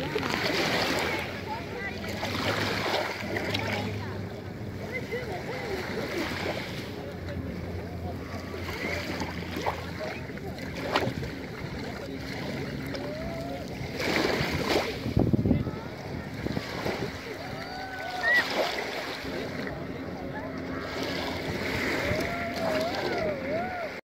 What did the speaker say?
Yeah.